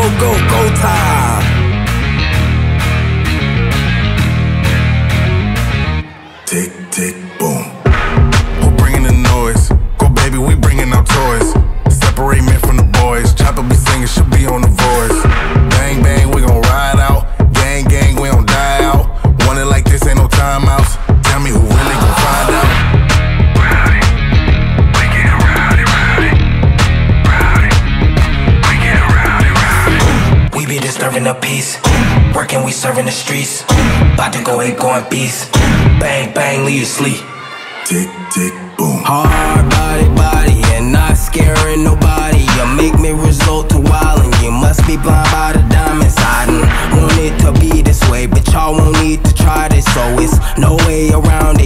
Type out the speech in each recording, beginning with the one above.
go, go, go time. Tick, tick, boom. Working, we serving the streets. About to go eight, going beast. Bang, bang, leave you sleep. Tick, tick, boom. Hard body, body, and not scaring nobody. You make me resort to wildin'. You must be blind by the diamonds. I didn't want it to be this way, but y'all won't need to try this. So it's no way around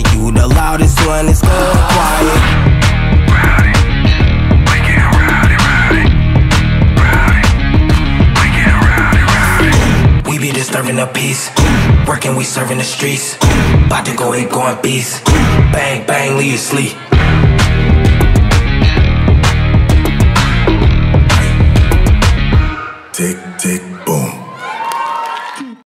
disturbing the peace. Working, we serving the streets. About to go, ain't going beast. Bang, bang, leave you sleep. Tick, tick, boom.